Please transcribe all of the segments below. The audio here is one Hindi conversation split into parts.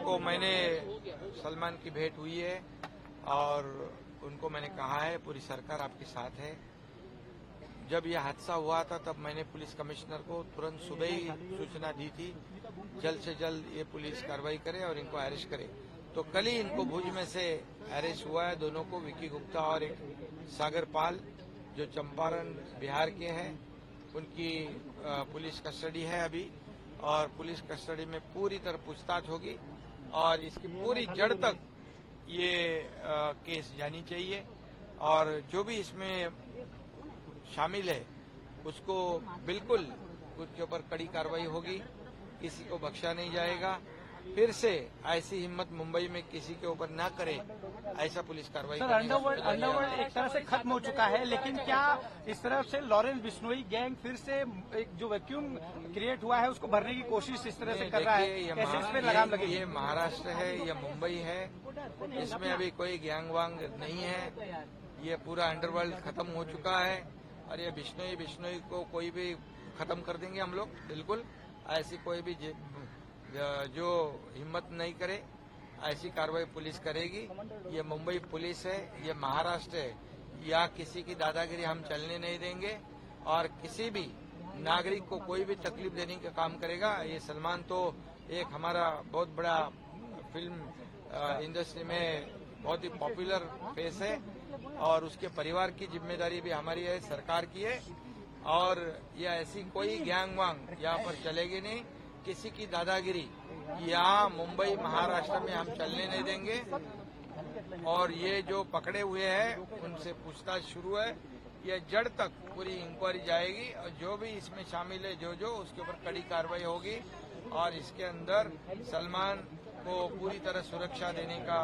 को मैंने सलमान की भेंट हुई है और उनको मैंने कहा है, पूरी सरकार आपके साथ है। जब यह हादसा हुआ था, तब मैंने पुलिस कमिश्नर को तुरंत सुबह ही सूचना दी थी, जल्द से जल्द ये पुलिस कार्रवाई करे और इनको अरेस्ट करे। तो कल ही इनको भुज में से अरेस्ट हुआ है दोनों को, विकी गुप्ता और एक सागर पाल, जो चंपारण बिहार के हैं। उनकी पुलिस कस्टडी है अभी। और पुलिस कस्टडी में पूरी तरह पूछताछ होगी और इसकी पूरी जड़ तक ये आ, केस जानी चाहिए। और जो भी इसमें शामिल है उसको बिल्कुल उसके ऊपर कड़ी कार्रवाई होगी किसी को बख्शा नहीं जाएगा। फिर से ऐसी हिम्मत मुंबई में किसी के ऊपर न करे ऐसा पुलिस कार्रवाई सर अंडरवर्ल्ड। अंडरवर्ल्ड एक तरह से खत्म हो चुका है लेकिन क्या इस तरफ़ से लॉरेंस बिश्नोई गैंग फिर से एक जो वैक्यूम क्रिएट हुआ है उसको भरने की कोशिश इस तरह से कर रहा है? कैसे इस पे लगाम लगेगी? ये महाराष्ट्र है ये मुंबई है इसमें अभी कोई गैंग वांग नहीं है। ये पूरा अंडरवर्ल्ड खत्म हो चुका है और ये बिश्नोई बिश्नोई को कोई भी खत्म कर देंगे हम लोग बिल्कुल। ऐसी कोई भी जे- हिम्मत नहीं करे, ऐसी कार्रवाई पुलिस करेगी। ये मुंबई पुलिस है, ये महाराष्ट्र है। या किसी की दादागिरी हम चलने नहीं देंगे और किसी भी नागरिक को कोई भी तकलीफ़ देने का काम करेगा। ये सलमान तो एक हमारा बहुत बड़ा फ़िल्म इंडस्ट्री में बहुत ही पॉपुलर फेस है और उसके परिवार की ज़िम्मेदारी भी हमारी है, सरकार की है। और ये ऐसी कोई गैंग वांग यहाँ पर चलेगी नहीं। किसी की दादागिरी यहाँ मुंबई महाराष्ट्र में हम चलने नहीं देंगे। और ये जो पकड़े हुए हैं, उनसे पूछताछ शुरू है। ये जड़ तक पूरी इंक्वायरी जाएगी और जो भी इसमें शामिल है जो जो उसके ऊपर कड़ी कार्रवाई होगी। और इसके अंदर सलमान को पूरी तरह सुरक्षा देने का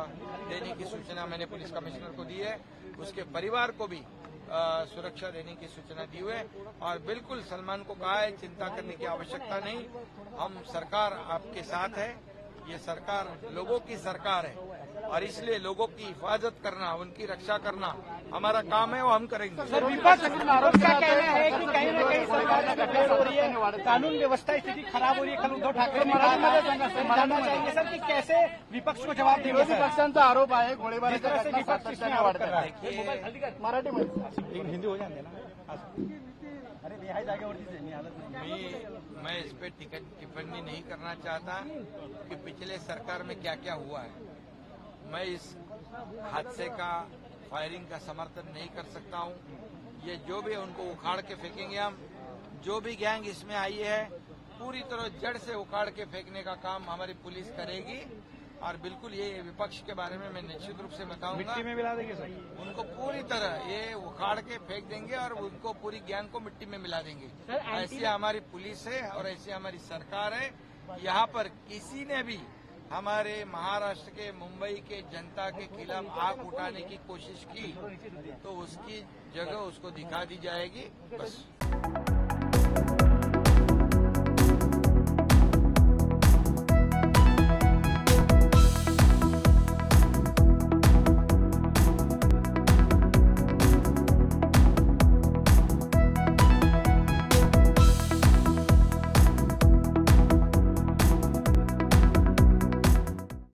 देने की सूचना मैंने पुलिस कमिश्नर को दी है। उसके परिवार को भी अ, सुरक्षा देने की सूचना दी हुई है। और बिल्कुल सलमान को कहा है चिंता करने की आवश्यकता नहीं। हम सरकार आपके साथ है। ये सरकार लोगों की सरकार है। और इसलिए लोगों की हिफाजत करना उनकी रक्षा करना हमारा काम है वो हम करेंगे। हो रही है कानून व्यवस्था स्थिति खराब हो रही है कल उद्धव ठाकरे ने चाहेंगे सर कि कैसे विपक्ष को जवाब देंगे पक्षांचा आरोप आहे से विपक्ष इसमें सातत्याने वाढत मराठीमध्ये हिंदी हो जाते ना. अरे मी इस पे टिकट टिप्पणी नहीं करना चाहता कि पिछले सरकार में क्या क्या हुआ है। मैं इस हादसे का फायरिंग का समर्थन नहीं कर सकता हूँ। ये जो भी उनको उखाड़ के फेंकेंगे हम। जो भी गैंग इसमें आई है पूरी तरह जड़ से उखाड़ के फेंकने का काम हमारी पुलिस करेगी। और बिल्कुल ये विपक्ष के बारे में मैं निश्चित रूप से बताऊँगा। मिट्टी में मिला देंगे सर। उनको पूरी तरह ये उखाड़ के फेंक देंगे और उनको पूरी ज्ञान को मिट्टी में मिला देंगे। ऐसी हमारी पुलिस है और ऐसी हमारी सरकार है। यहाँ पर किसी ने भी हमारे महाराष्ट्र के मुंबई के जनता के खिलाफ आग उठाने की कोशिश की तो उसकी जगह उसको दिखा दी जाएगी। बस।